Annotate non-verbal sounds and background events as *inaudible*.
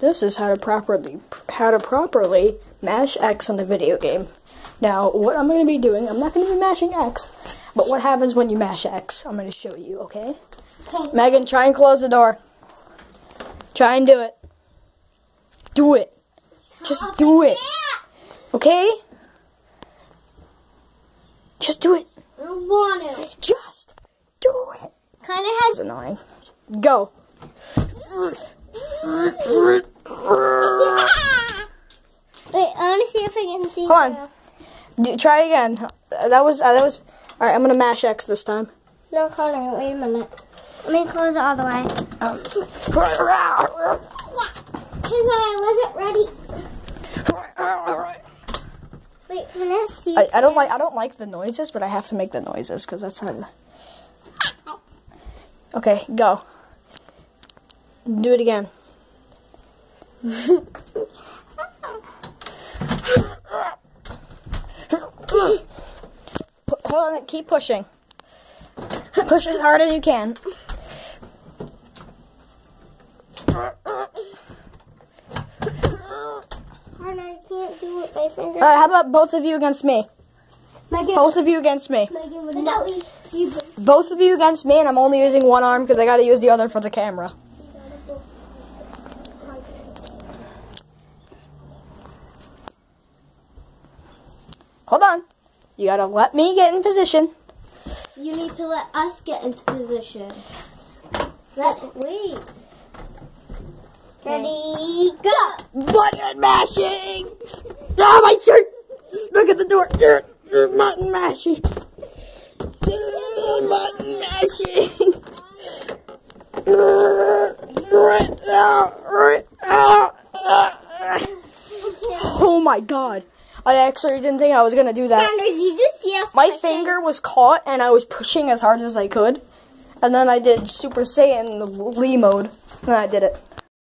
This is how to properly how to properly mash X on a video game. Now, what I'm going to be doing, I'm not going to be mashing X, but what happens when you mash X, I'm going to show you, okay? Okay. Megan, try and close the door. Try and do it. Do it. Just do it. Okay? Just do it. I don't want to. Just do it. Kind of It's has. annoying. Go. See if I can see. Hold on. Do, try again. That was uh, that was. All right, I'm gonna mash X this time. No, Connor, wait a minute. Let me close it all the way. Um, Because I wasn't ready. Wait, can I see? I, I don't like I don't like the noises, but I have to make the noises because that's how. The... Okay, go. Do it again. *laughs* Hold on, keep pushing. Push as hard as you can. Connor, I can't do it. My fingers. All right, how about both of you against me? Megan, Both of you against me. Megan, no. Both of you against me, and I'm only using one arm because I got to use the other for the camera. Hold on. You gotta let me get in position. You need to let us get into position. Let, wait. Ready, go! Button mashing! Oh, my shirt! Look at the door. Button mashing. Button mashing. Right now, right now. Oh my god. I actually didn't think I was gonna do that. Did you see us My pushing? finger was caught and I was pushing as hard as I could. And then I did Super Saiyan Lee mode. And I did it.